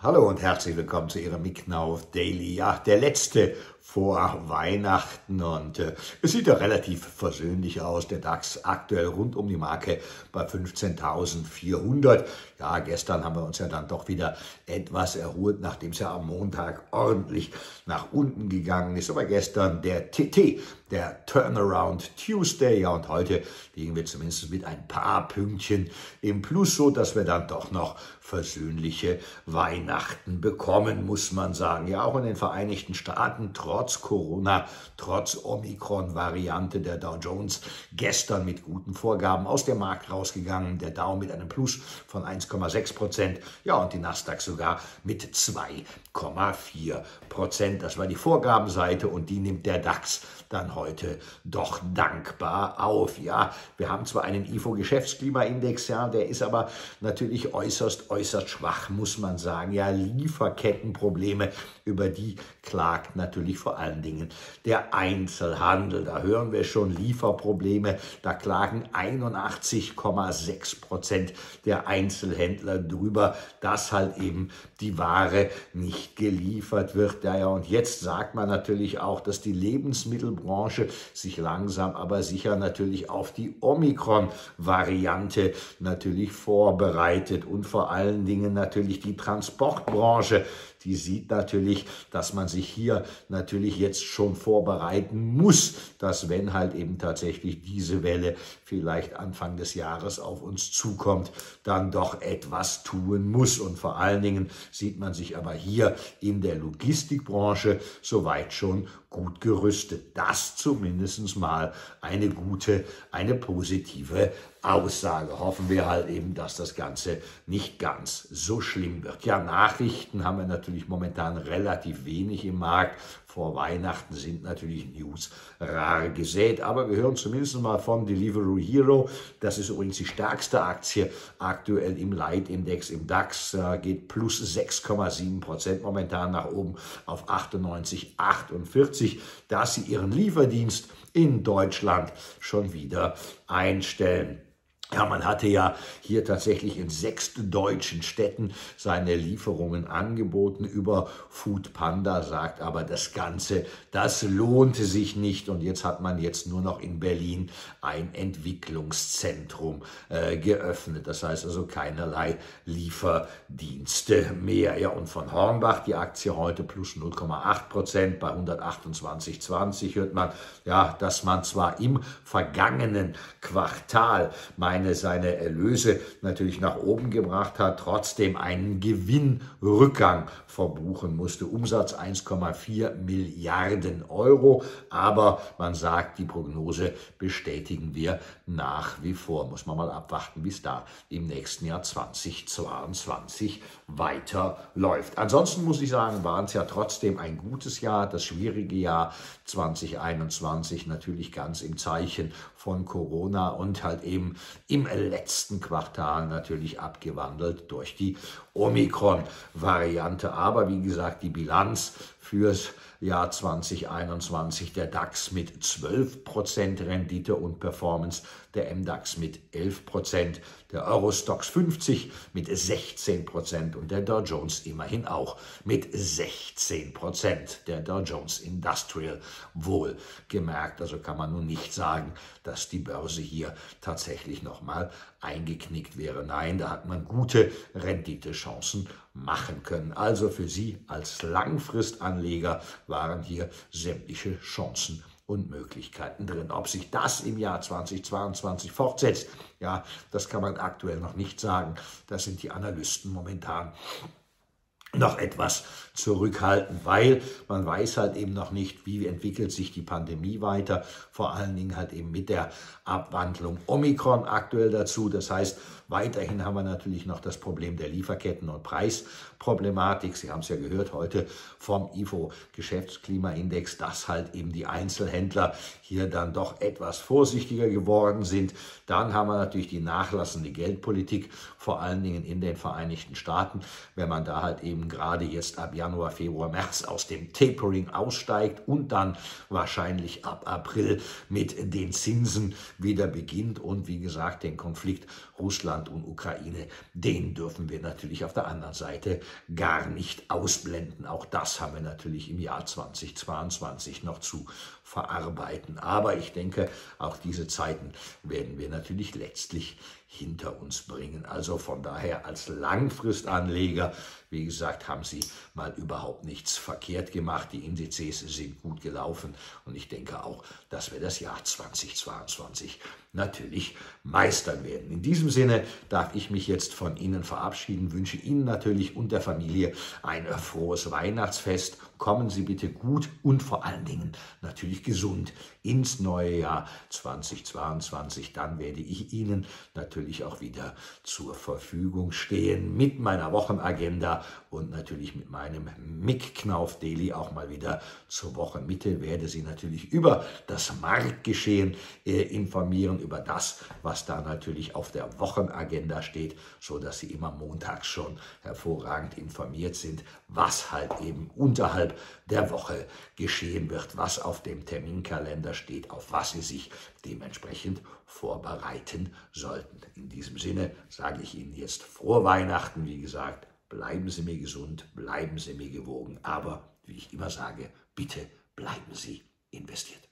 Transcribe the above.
Hallo und herzlich willkommen zu Ihrem Micknauf Daily. Ja, der letzte vor Weihnachten und äh, es sieht ja relativ versöhnlich aus. Der DAX aktuell rund um die Marke bei 15.400. Ja, gestern haben wir uns ja dann doch wieder etwas erholt, nachdem es ja am Montag ordentlich nach unten gegangen ist. Aber gestern der TT, der Turnaround Tuesday. Ja, und heute liegen wir zumindest mit ein paar Pünktchen im Plus, so dass wir dann doch noch versöhnliche Weihnachten bekommen, muss man sagen. Ja, auch in den Vereinigten Staaten, trotz Corona, trotz Omikron-Variante der Dow Jones, gestern mit guten Vorgaben aus dem Markt rausgegangen. Der Dow mit einem Plus von 1,6 Prozent. Ja, und die Nasdaq sogar mit 2,4 Prozent. Das war die Vorgabenseite und die nimmt der DAX dann heute doch dankbar auf. Ja, wir haben zwar einen IFO-Geschäftsklimaindex, ja, der ist aber natürlich äußerst, äußerst schwach, muss man sagen. Ja, Lieferkettenprobleme, über die klagt natürlich vor allen Dingen der Einzelhandel. Da hören wir schon Lieferprobleme. Da klagen 81,6 Prozent der Einzelhändler drüber, dass halt eben die Ware nicht geliefert wird. Ja, ja, und jetzt sagt man natürlich auch, dass die Lebensmittel Branche sich langsam aber sicher natürlich auf die Omikron-Variante natürlich vorbereitet und vor allen Dingen natürlich die branche die sieht natürlich, dass man sich hier natürlich jetzt schon vorbereiten muss, dass wenn halt eben tatsächlich diese Welle vielleicht Anfang des Jahres auf uns zukommt, dann doch etwas tun muss. Und vor allen Dingen sieht man sich aber hier in der Logistikbranche soweit schon gut gerüstet. Das zumindest mal eine gute, eine positive Aussage. Hoffen wir halt eben, dass das Ganze nicht ganz so schlimm wird. Ja, Nachrichten haben wir natürlich momentan relativ wenig im Markt. Vor Weihnachten sind natürlich News rar gesät, aber wir hören zumindest mal von Delivery Hero. Das ist übrigens die stärkste Aktie aktuell im Leitindex im DAX, geht plus 6,7 Prozent momentan nach oben auf 98,48, dass sie ihren Lieferdienst in Deutschland schon wieder einstellen. Ja, man hatte ja hier tatsächlich in sechs deutschen Städten seine Lieferungen angeboten über Food Panda, sagt aber das Ganze, das lohnte sich nicht und jetzt hat man jetzt nur noch in Berlin ein Entwicklungszentrum äh, geöffnet. Das heißt also keinerlei Lieferdienste mehr. Ja, und von Hornbach die Aktie heute plus 0,8 Prozent bei 128,20 hört man, ja, dass man zwar im vergangenen Quartal mein seine, seine Erlöse natürlich nach oben gebracht hat, trotzdem einen Gewinnrückgang verbuchen musste. Umsatz 1,4 Milliarden Euro. Aber man sagt, die Prognose bestätigen wir nach wie vor. Muss man mal abwarten, wie es da im nächsten Jahr 2022 weiterläuft. Ansonsten muss ich sagen, war es ja trotzdem ein gutes Jahr. Das schwierige Jahr 2021 natürlich ganz im Zeichen von Corona und halt eben im letzten Quartal natürlich abgewandelt durch die Omikron-Variante. Aber wie gesagt, die Bilanz fürs Jahr 2021 der DAX mit 12% Rendite und Performance, der MDAX mit 11%, der Eurostox 50 mit 16% und der Dow Jones immerhin auch mit 16%. Der Dow Jones Industrial wohl gemerkt. Also kann man nun nicht sagen, dass die Börse hier tatsächlich nochmal eingeknickt wäre. Nein, da hat man gute Renditechancen machen können. Also für Sie als Langfristanleger waren hier sämtliche Chancen und Möglichkeiten drin. Ob sich das im Jahr 2022 fortsetzt, ja, das kann man aktuell noch nicht sagen. Das sind die Analysten momentan noch etwas zurückhalten, weil man weiß halt eben noch nicht, wie entwickelt sich die Pandemie weiter, vor allen Dingen halt eben mit der Abwandlung Omikron aktuell dazu. Das heißt, weiterhin haben wir natürlich noch das Problem der Lieferketten und Preisproblematik. Sie haben es ja gehört heute vom IFO Geschäftsklimaindex, dass halt eben die Einzelhändler hier dann doch etwas vorsichtiger geworden sind. Dann haben wir natürlich die nachlassende Geldpolitik, vor allen Dingen in den Vereinigten Staaten. Wenn man da halt eben eben gerade jetzt ab Januar, Februar, März aus dem Tapering aussteigt und dann wahrscheinlich ab April mit den Zinsen wieder beginnt. Und wie gesagt, den Konflikt Russland und Ukraine, den dürfen wir natürlich auf der anderen Seite gar nicht ausblenden. Auch das haben wir natürlich im Jahr 2022 noch zu verarbeiten. Aber ich denke, auch diese Zeiten werden wir natürlich letztlich hinter uns bringen. Also von daher als Langfristanleger, wie gesagt, haben Sie mal überhaupt nichts verkehrt gemacht. Die Indizes sind gut gelaufen und ich denke auch, dass wir das Jahr 2022 natürlich meistern werden. In diesem Sinne darf ich mich jetzt von Ihnen verabschieden, wünsche Ihnen natürlich und der Familie ein frohes Weihnachtsfest. Kommen Sie bitte gut und vor allen Dingen natürlich gesund ins neue Jahr 2022. Dann werde ich Ihnen natürlich auch wieder zur Verfügung stehen mit meiner Wochenagenda und natürlich mit meinem Mick Knauf Daily auch mal wieder zur Wochenmitte werde Sie natürlich über das Marktgeschehen äh, informieren, über das, was da natürlich auf der Wochenagenda steht, so dass Sie immer montags schon hervorragend informiert sind, was halt eben unterhalb der Woche geschehen wird, was auf dem Terminkalender steht, auf was Sie sich dementsprechend vorbereiten sollten. In diesem Sinne sage ich Ihnen jetzt frohe Weihnachten, wie gesagt, bleiben Sie mir gesund, bleiben Sie mir gewogen, aber wie ich immer sage, bitte bleiben Sie investiert.